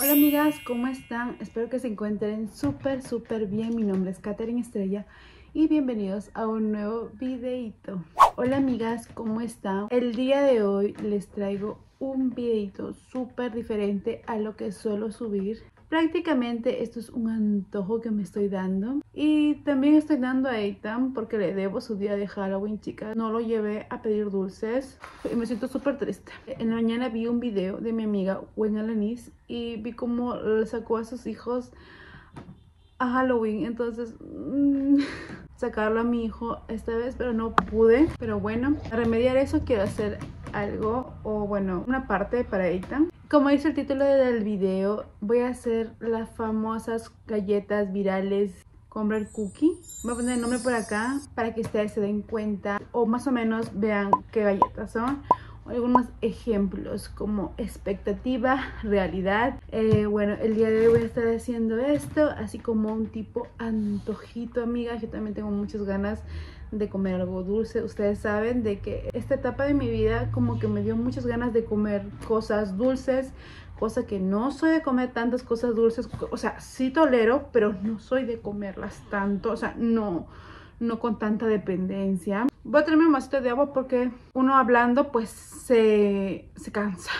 Hola amigas, ¿cómo están? Espero que se encuentren súper, súper bien. Mi nombre es Katherine Estrella y bienvenidos a un nuevo videito. Hola amigas, ¿cómo están? El día de hoy les traigo un videito súper diferente a lo que suelo subir. Prácticamente esto es un antojo que me estoy dando. Y también estoy dando a Ethan porque le debo su día de Halloween, chicas. No lo llevé a pedir dulces y me siento súper triste. En la mañana vi un video de mi amiga Gwen Alanis y vi cómo le sacó a sus hijos a Halloween. Entonces... Mmm, sacarlo a mi hijo esta vez, pero no pude. Pero bueno, para remediar eso quiero hacer algo, o bueno, una parte para Ethan. Como dice el título del video, voy a hacer las famosas galletas virales con bread cookie. Voy a poner el nombre por acá para que ustedes se den cuenta o más o menos vean qué galletas son algunos ejemplos como expectativa, realidad. Eh, bueno, el día de hoy voy a estar haciendo esto, así como un tipo antojito, amigas. Yo también tengo muchas ganas de comer algo dulce. Ustedes saben de que esta etapa de mi vida como que me dio muchas ganas de comer cosas dulces, cosa que no soy de comer tantas cosas dulces. O sea, sí tolero, pero no soy de comerlas tanto. O sea, no no con tanta dependencia. Voy a tenerme un vasito de agua porque uno hablando pues se, se cansa.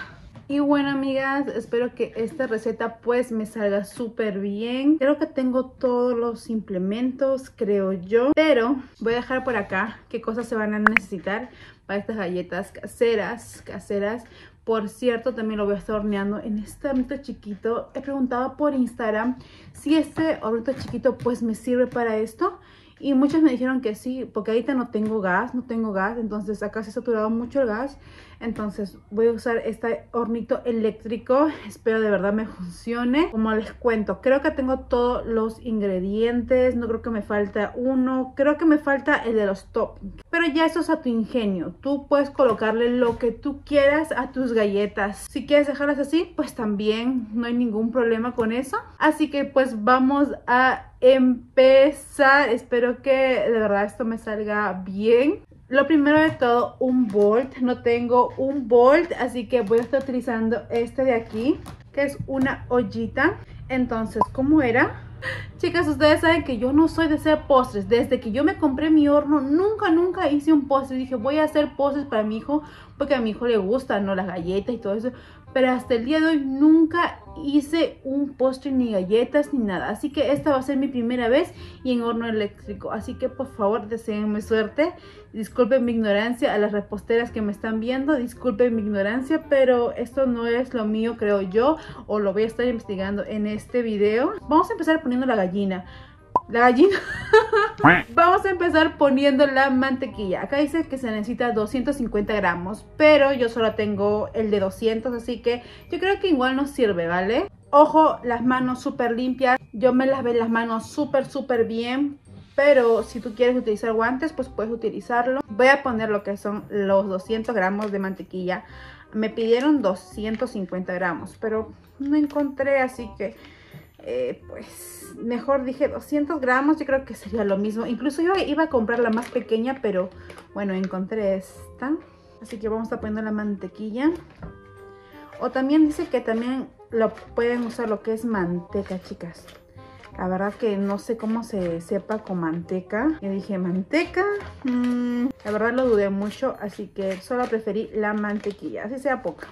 Y bueno amigas, espero que esta receta pues me salga súper bien. Creo que tengo todos los implementos, creo yo. Pero voy a dejar por acá qué cosas se van a necesitar para estas galletas caseras, caseras. Por cierto, también lo voy a estar horneando en este hornito chiquito. He preguntado por Instagram si este hornito chiquito pues me sirve para esto. Y muchos me dijeron que sí, porque ahorita no tengo gas, no tengo gas, entonces acá se ha saturado mucho el gas. Entonces voy a usar este hornito eléctrico, espero de verdad me funcione. Como les cuento, creo que tengo todos los ingredientes, no creo que me falta uno, creo que me falta el de los toppings. Pero ya eso es a tu ingenio, tú puedes colocarle lo que tú quieras a tus galletas. Si quieres dejarlas así, pues también no hay ningún problema con eso. Así que pues vamos a empezar. Espero que de verdad esto me salga bien. Lo primero de todo, un bolt. No tengo un bolt, así que voy a estar utilizando este de aquí, que es una ollita. Entonces, ¿cómo era? Chicas, ustedes saben que yo no soy de hacer postres. Desde que yo me compré mi horno, nunca, nunca hice un postre. Dije, voy a hacer postres para mi hijo, porque a mi hijo le gustan, ¿no? Las galletas y todo eso pero hasta el día de hoy nunca hice un postre ni galletas ni nada. Así que esta va a ser mi primera vez y en horno eléctrico. Así que por favor deseenme suerte. Disculpen mi ignorancia a las reposteras que me están viendo. Disculpen mi ignorancia, pero esto no es lo mío creo yo. O lo voy a estar investigando en este video. Vamos a empezar poniendo la gallina la gallina. Vamos a empezar poniendo la mantequilla. Acá dice que se necesita 250 gramos, pero yo solo tengo el de 200, así que yo creo que igual nos sirve, ¿vale? Ojo, las manos súper limpias. Yo me las lavé las manos súper, súper bien. Pero si tú quieres utilizar guantes, pues puedes utilizarlo. Voy a poner lo que son los 200 gramos de mantequilla. Me pidieron 250 gramos, pero no encontré, así que eh, pues mejor dije 200 gramos, yo creo que sería lo mismo. Incluso yo iba a comprar la más pequeña, pero bueno, encontré esta. Así que vamos a poner la mantequilla. O también dice que también lo pueden usar lo que es manteca, chicas. La verdad que no sé cómo se sepa con manteca. Yo dije, ¿manteca? Mm, la verdad lo dudé mucho, así que solo preferí la mantequilla, así sea poca.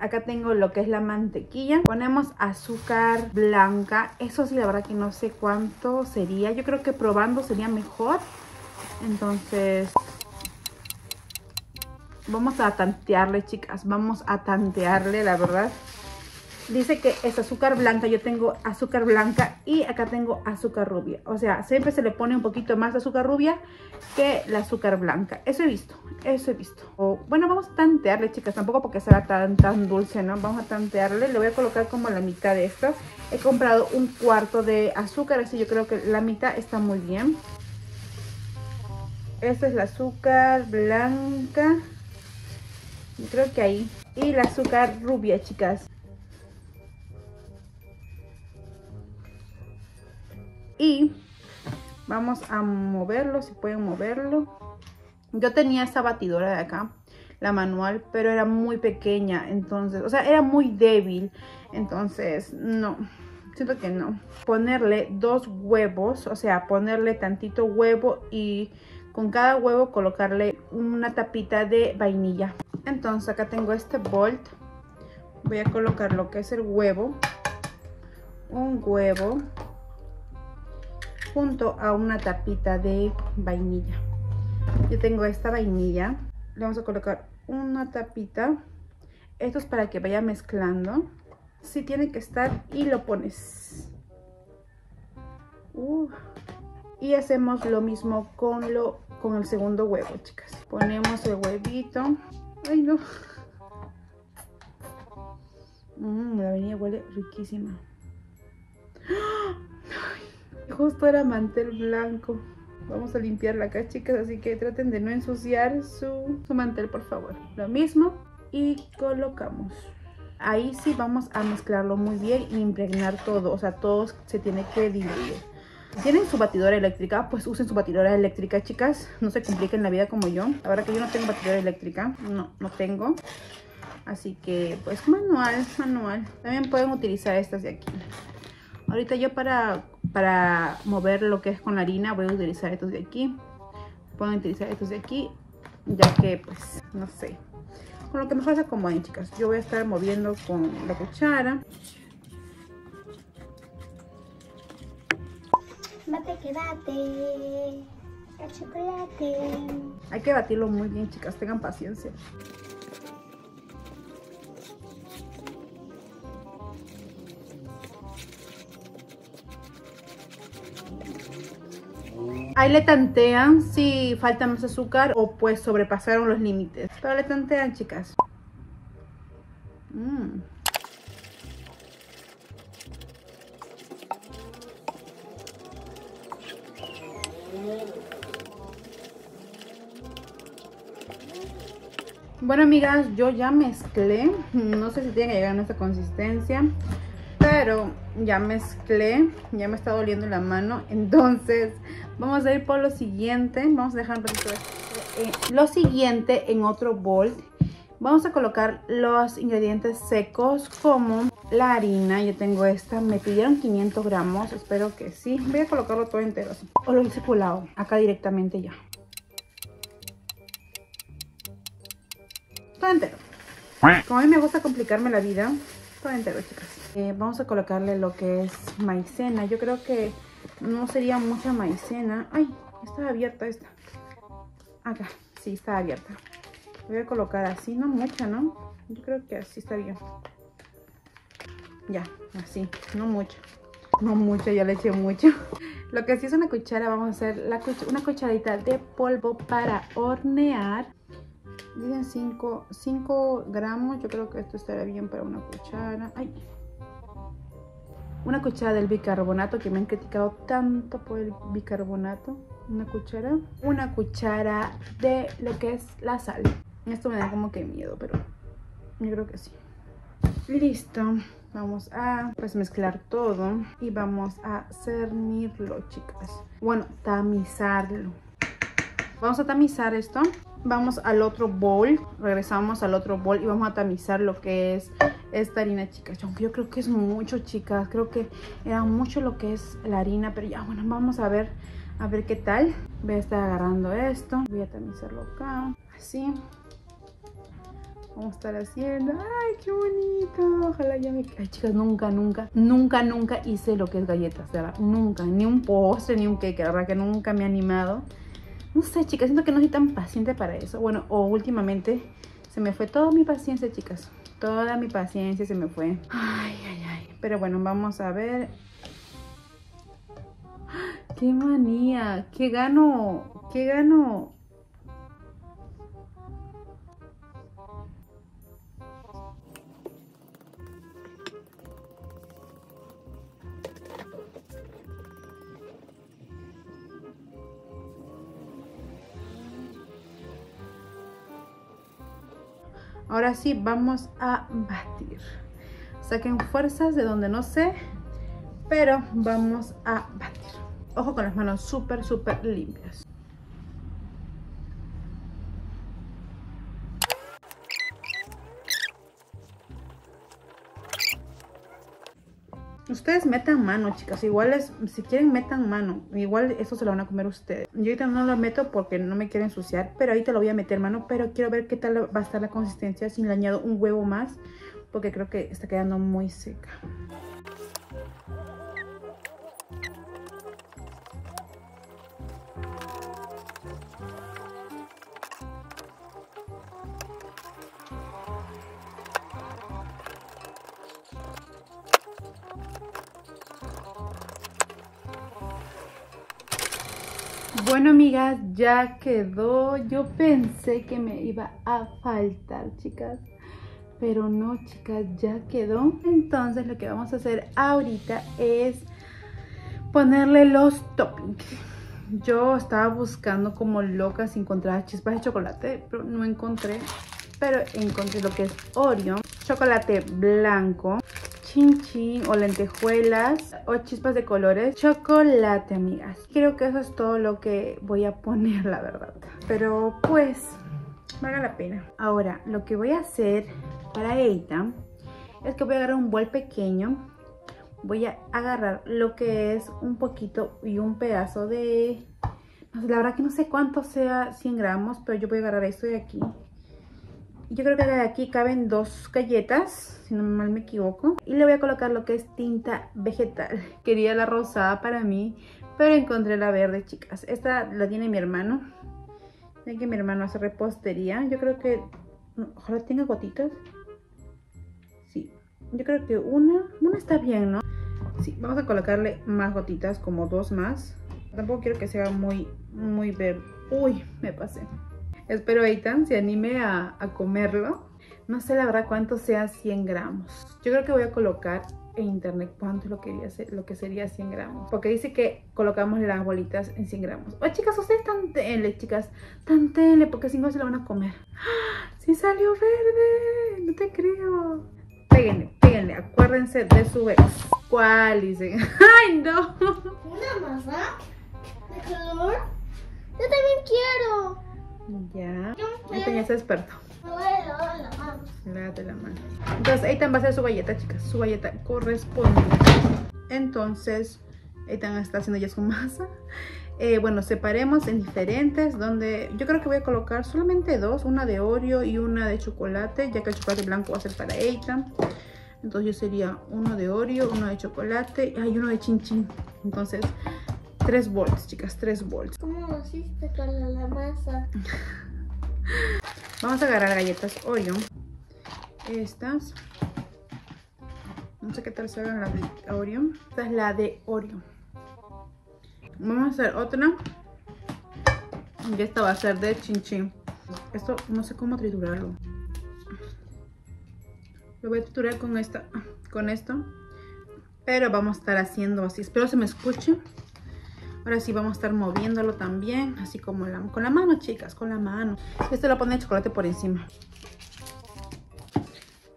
Acá tengo lo que es la mantequilla. Ponemos azúcar blanca. Eso sí, la verdad que no sé cuánto sería. Yo creo que probando sería mejor. Entonces, vamos a tantearle, chicas. Vamos a tantearle, la verdad. Dice que es azúcar blanca, yo tengo azúcar blanca y acá tengo azúcar rubia. O sea, siempre se le pone un poquito más azúcar rubia que la azúcar blanca. Eso he visto, eso he visto. Bueno, vamos a tantearle, chicas, tampoco porque sea tan, tan dulce, ¿no? Vamos a tantearle, le voy a colocar como la mitad de esto. He comprado un cuarto de azúcar, así yo creo que la mitad está muy bien. Esta es la azúcar blanca. Creo que ahí. Y la azúcar rubia, chicas. Y vamos a moverlo, si pueden moverlo. Yo tenía esta batidora de acá, la manual, pero era muy pequeña, entonces, o sea, era muy débil, entonces, no, siento que no. Ponerle dos huevos, o sea, ponerle tantito huevo y con cada huevo colocarle una tapita de vainilla. Entonces acá tengo este bolt, voy a colocar lo que es el huevo, un huevo junto a una tapita de vainilla. Yo tengo esta vainilla, le vamos a colocar una tapita. Esto es para que vaya mezclando. Si tiene que estar y lo pones. Uh. Y hacemos lo mismo con, lo, con el segundo huevo, chicas. Ponemos el huevito. Ay, no. Mm, la vainilla huele riquísima. Justo era mantel blanco. Vamos a limpiarla acá, chicas, así que traten de no ensuciar su, su mantel, por favor. Lo mismo y colocamos. Ahí sí vamos a mezclarlo muy bien y impregnar todo, o sea, todo se tiene que diluir. ¿Tienen su batidora eléctrica? Pues usen su batidora eléctrica, chicas. No se compliquen la vida como yo. Ahora que yo no tengo batidora eléctrica, no, no tengo. Así que, pues manual, manual. También pueden utilizar estas de aquí. Ahorita yo para, para mover lo que es con la harina voy a utilizar estos de aquí. Pueden utilizar estos de aquí, ya que pues, no sé. Con lo que mejor se acomoden, chicas. Yo voy a estar moviendo con la cuchara. Bate que bate. El chocolate. Hay que batirlo muy bien, chicas. Tengan paciencia. Ahí le tantean si falta más azúcar o pues sobrepasaron los límites. Pero le tantean, chicas. Mm. Bueno, amigas, yo ya mezclé. No sé si tiene que llegar a esta consistencia. Pero ya mezclé. Ya me está doliendo la mano. Entonces Vamos a ir por lo siguiente. Vamos a dejar un poquito eh, lo siguiente en otro bol. Vamos a colocar los ingredientes secos como la harina. Yo tengo esta. Me pidieron 500 gramos. Espero que sí. Voy a colocarlo todo entero O lo hice pulado. Acá directamente ya. Todo entero. Como a mí me gusta complicarme la vida. Todo entero, chicas. Eh, vamos a colocarle lo que es maicena. Yo creo que no sería mucha maicena. Ay, está abierta esta. Acá, sí, está abierta. Voy a colocar así, no mucha, ¿no? Yo creo que así está bien. Ya, así, no mucho. No mucho, ya le eché mucho. Lo que sí es una cuchara, vamos a hacer una cucharadita de polvo para hornear. Dicen 5, 5 gramos, yo creo que esto estará bien para una cuchara. Ay, una cuchara del bicarbonato que me han criticado tanto por el bicarbonato una cuchara una cuchara de lo que es la sal. Esto me da como que miedo pero yo creo que sí. Listo vamos a pues mezclar todo y vamos a cernirlo chicas. Bueno tamizarlo. Vamos a tamizar esto vamos al otro bowl regresamos al otro bowl y vamos a tamizar lo que es esta harina, chicas. Aunque yo creo que es mucho, chicas. Creo que era mucho lo que es la harina. Pero ya, bueno, vamos a ver, a ver qué tal. Voy a estar agarrando esto. Voy a tamizarlo acá. Así. Vamos a estar haciendo. ¡Ay, qué bonito! Ojalá ya me... Ay, chicas, nunca, nunca, nunca, nunca hice lo que es galletas. Verdad, nunca. Ni un postre, ni un cake. La verdad que nunca me he animado. No sé, chicas. Siento que no soy tan paciente para eso. Bueno, o últimamente se me fue toda mi paciencia, chicas. Toda mi paciencia se me fue. Ay, ay, ay. Pero bueno, vamos a ver. ¡Qué manía! ¡Qué gano! ¡Qué gano! Ahora sí, vamos a batir. Saquen fuerzas de donde no sé, pero vamos a batir. Ojo con las manos súper, súper limpias. Ustedes metan mano, chicas. Igual es, si quieren, metan mano. Igual eso se lo van a comer ustedes. Yo ahorita no lo meto porque no me quiero ensuciar. Pero ahorita lo voy a meter mano. Pero quiero ver qué tal va a estar la consistencia si le añado un huevo más. Porque creo que está quedando muy seca. Bueno, amigas, ya quedó. Yo pensé que me iba a faltar, chicas. Pero no, chicas, ya quedó. Entonces, lo que vamos a hacer ahorita es ponerle los toppings. Yo estaba buscando como loca si encontraba chispas de chocolate, pero no encontré. Pero encontré lo que es Oreo, chocolate blanco, chin o lentejuelas o chispas de colores. Chocolate, amigas. Creo que eso es todo lo que voy a poner, la verdad. Pero pues, valga la pena. Ahora, lo que voy a hacer para Eita es que voy a agarrar un bol pequeño. Voy a agarrar lo que es un poquito y un pedazo de... La verdad que no sé cuánto sea 100 gramos, pero yo voy a agarrar esto de aquí yo creo que de aquí caben dos galletas, si no mal me equivoco. Y le voy a colocar lo que es tinta vegetal. Quería la rosada para mí, pero encontré la verde, chicas. Esta la tiene mi hermano. Ya que mi hermano hace repostería. Yo creo que... Ojalá tenga gotitas. Sí, yo creo que una... Una está bien, ¿no? Sí, vamos a colocarle más gotitas, como dos más. Tampoco quiero que sea muy, muy verde. Uy, me pasé. Espero Eitan se anime a, comerlo. No sé la verdad cuánto sea 100 gramos. Yo creo que voy a colocar en internet cuánto lo que, lo que sería 100 gramos. Porque dice que colocamos las bolitas en 100 gramos. Oh, chicas, ustedes están tele, chicas. Tan tele, porque si no se lo van a comer. ¡Ah! ¡Sí salió verde! No te creo. Péguenle, péguenle. Acuérdense de su ex. ¿Cuál dicen? ¡Ay, no! ¿Una masa de color? Yo también quiero. Ya. Ahí ya es experto. Lávate la mano. Entonces, Eitan va a hacer su galleta, chicas. Su galleta correspondiente. Entonces, Eitan está haciendo ya su masa. Eh, bueno, separemos en diferentes, donde yo creo que voy a colocar solamente dos, una de Oreo y una de chocolate, ya que el chocolate blanco va a ser para Eitan. Entonces yo sería uno de Oreo, uno de chocolate y hay uno de chin chin. Entonces 3 volts, chicas, 3 volts. ¿Cómo lo hiciste con la masa? Vamos a agarrar galletas Oreo. Estas. No sé qué tal se hagan las de Oreo. Esta es la de Oreo. Vamos a hacer otra. Y esta va a ser de chin chin. Esto no sé cómo triturarlo. Lo voy a triturar con esta, con esto. Pero vamos a estar haciendo así. Espero se me escuche. Ahora sí vamos a estar moviéndolo también, así como la, con la mano, chicas, con la mano. Este lo pone el chocolate por encima.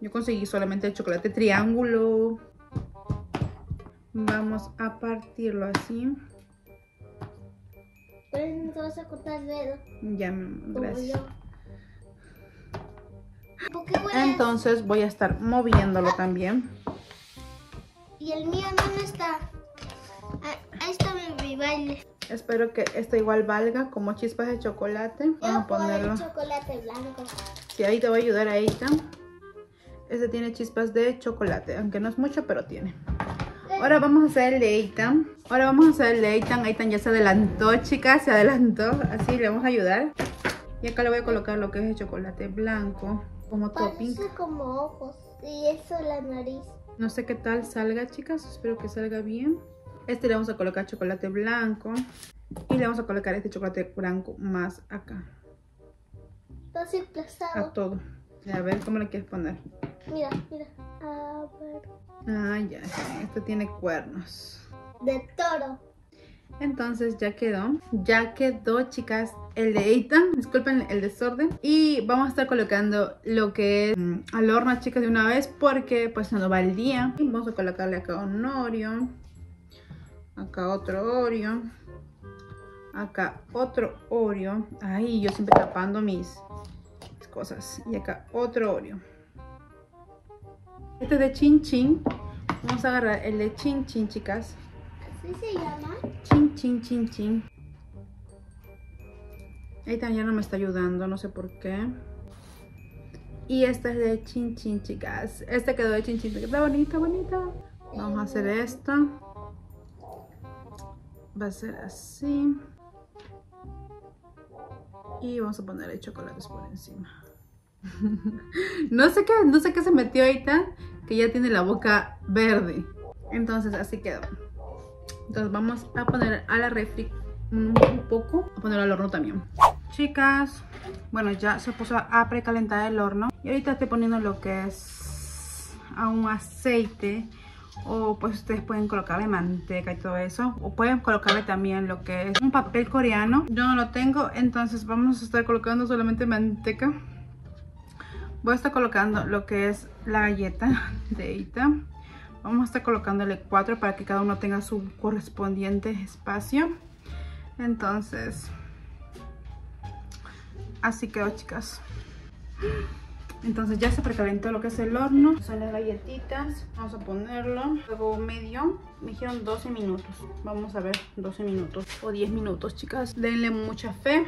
Yo conseguí solamente el chocolate triángulo. Vamos a partirlo así. Entonces a cortar el dedo. Ya, gracias. Entonces voy a estar moviéndolo también. ¿Y el mío dónde está? Ahí está mi baile. Espero que esto igual valga como chispas de chocolate. Vamos a ponerlo. chocolate blanco. Sí, ahí te voy a ayudar a Ita. Este tiene chispas de chocolate, aunque no es mucho, pero tiene. Ahora vamos a hacer el de Eitan. Ahora vamos a hacer el de Eitan. Eitan ya se adelantó, chicas, se adelantó. Así le vamos a ayudar. Y acá le voy a colocar lo que es el chocolate blanco como topping. como ojos y eso la nariz. No sé qué tal salga, chicas. Espero que salga bien. Este le vamos a colocar chocolate blanco. Y le vamos a colocar este chocolate blanco más acá. A todo. A ver, ¿cómo le quieres poner? Mira, mira. A ver. Ah, ya. Esto tiene cuernos. De toro. Entonces ya quedó. Ya quedó, chicas, el de Eitan. Disculpen el desorden. Y vamos a estar colocando lo que es mm, al horno, chicas, de una vez. Porque pues no va el día. Y vamos a colocarle acá un Oreo acá otro Oreo, acá otro Oreo, ahí yo siempre tapando mis, cosas, y acá otro Oreo. Este es de Chin Chin, Vamos a agarrar el de chin chin, chicas. ¿Así se llama? Chin chin chin chin. Esta ya no me está ayudando, no sé por qué. Y esta es de chin chin, chicas. Este quedó de chin chin, está bonita, bonita. Vamos a hacer esto. Va a ser así. Y vamos a ponerle chocolates por encima. no sé qué, no sé qué se metió ahorita, que ya tiene la boca verde. Entonces así quedó. Entonces vamos a poner a la refri un poco, a poner al horno también. Chicas, bueno ya se puso a precalentar el horno. Y ahorita estoy poniendo lo que es a un aceite o pues ustedes pueden colocarle manteca y todo eso. O pueden colocarle también lo que es un papel coreano. Yo no lo tengo entonces vamos a estar colocando solamente manteca. Voy a estar colocando lo que es la galleta de Ita. Vamos a estar colocándole cuatro para que cada uno tenga su correspondiente espacio. Entonces así quedó chicas entonces ya se precalentó lo que es el horno. Son las galletitas. Vamos a ponerlo. Luego medio. Me dijeron 12 minutos. Vamos a ver 12 minutos o 10 minutos, chicas. Denle mucha fe.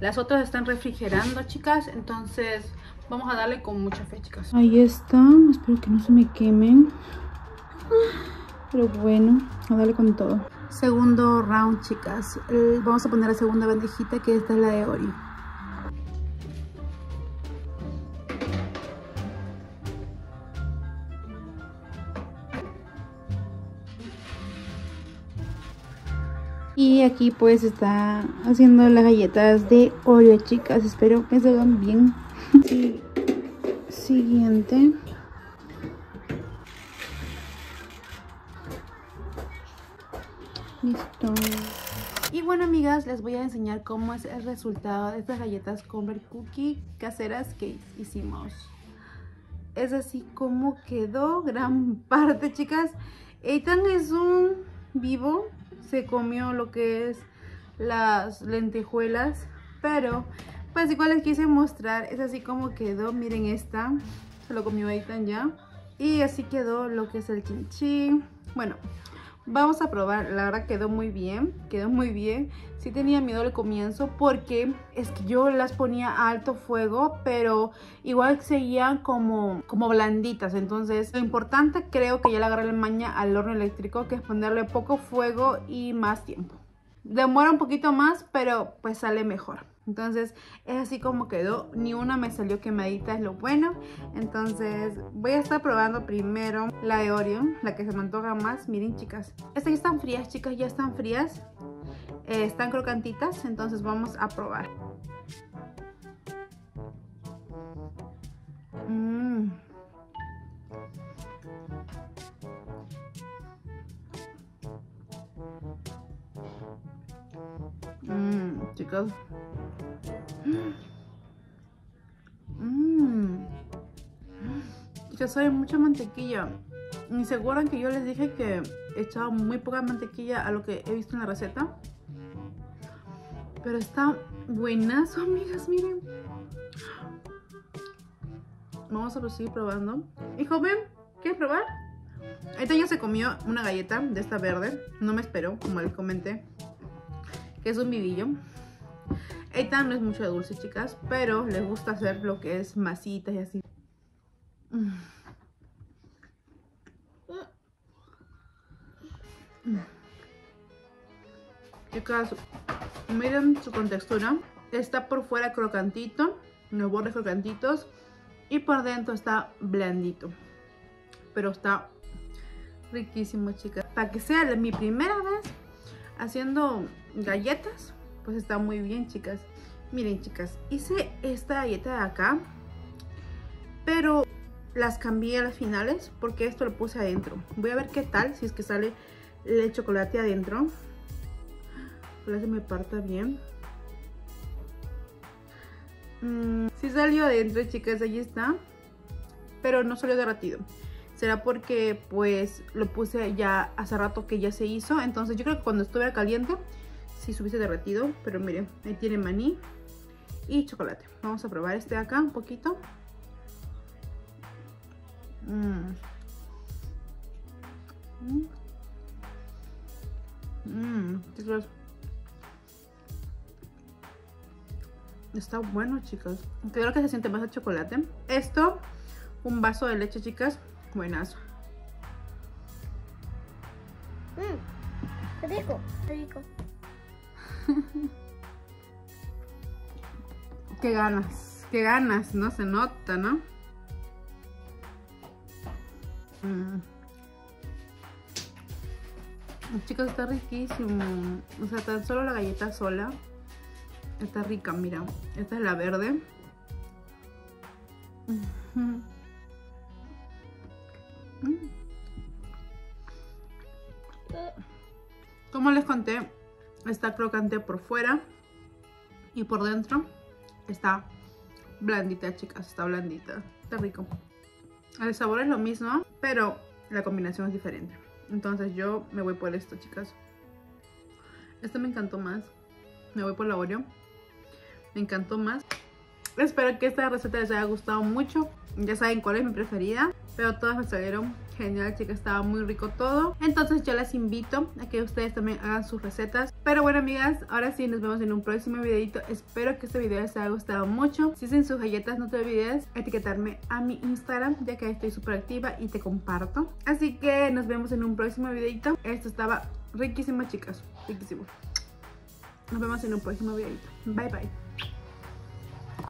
Las otras están refrigerando, chicas. Entonces vamos a darle con mucha fe, chicas. Ahí está. Espero que no se me quemen. Pero bueno, a darle con todo. Segundo round, chicas. vamos a poner la segunda bandejita que esta es la de Oreo. Y aquí pues está haciendo las galletas de Oreo, chicas. Espero que salgan bien. Siguiente. Listo. Y bueno, amigas, les voy a enseñar cómo es el resultado de estas galletas Convert Cookie caseras que hicimos. Es así como quedó gran parte, chicas. Ethan es un vivo se comió lo que es las lentejuelas, pero pues igual les quise mostrar, es así como quedó, miren esta, se lo comió Aitan ya, y así quedó lo que es el chinchín, bueno, vamos a probar, la verdad quedó muy bien, quedó muy bien, sí tenía miedo al comienzo porque es que yo las ponía a alto fuego, pero igual seguían como, como blanditas, entonces lo importante creo que ya le agarré la maña al horno eléctrico, que es ponerle poco fuego y más tiempo. Demora un poquito más, pero pues sale mejor. Entonces es así como quedó, ni una me salió quemadita, es lo bueno. Entonces voy a estar probando primero la de Oreo, la que se me antoja más. Miren chicas, estas ya están frías chicas, ya están frías. Eh, están crocantitas, entonces vamos a probar. Mmm. Mmm, chicos. Mmm. Ya sabe mucha mantequilla. Y se acuerdan que yo les dije que echaba muy poca mantequilla a lo que he visto en la receta. Pero está buenazo, amigas, miren. Vamos a seguir probando. Y joven, ¿quieres probar? Ahorita ya se comió una galleta de esta verde. No me esperó, como les comenté. Que es un vivillo. Esta no es mucho de dulce, chicas. Pero les gusta hacer lo que es masitas y así. Mm. Chicas, miren su contextura. Está por fuera crocantito, los bordes crocantitos. Y por dentro está blandito. Pero está riquísimo, chicas. Para que sea mi primera vez haciendo galletas, pues está muy bien, chicas. Miren, chicas, hice esta galleta de acá. Pero las cambié a las finales porque esto lo puse adentro. Voy a ver qué tal, si es que sale el chocolate adentro. Ojalá se me parta bien. Mm, sí salió adentro, chicas, ahí está. Pero no salió derretido. Será porque pues lo puse ya hace rato que ya se hizo. Entonces yo creo que cuando estuviera caliente sí se derretido. Pero miren, ahí tiene maní y chocolate. Vamos a probar este de acá un poquito. Mmm. Mmm, chicos. Está bueno, chicos. Creo que se siente más a chocolate. Esto, un vaso de leche, chicas. Buenazo. Mmm, rico, rico. Qué ganas, qué ganas, no se nota, ¿no? Mm. Chicos, está riquísimo. O sea, tan solo la galleta sola. Está rica, mira. Esta es la verde. Mm. Como les conté, está crocante por fuera y por dentro está blandita, chicas. Está blandita. Está rico. El sabor es lo mismo, pero la combinación es diferente. Entonces yo me voy por esto, chicas. Este me encantó más. Me voy por la Oreo. Me encantó más. Espero que esta receta les haya gustado mucho. Ya saben cuál es mi preferida. Pero todas me salieron genial, chicas. Estaba muy rico todo. Entonces yo las invito a que ustedes también hagan sus recetas. Pero bueno, amigas, ahora sí nos vemos en un próximo videito. Espero que este video les haya gustado mucho. Si hacen sus galletas, no te olvides etiquetarme a mi Instagram, ya que ahí estoy súper activa y te comparto. Así que nos vemos en un próximo videito. Esto estaba riquísimo, chicas. Riquísimo. Nos vemos en un próximo videito. Bye, bye.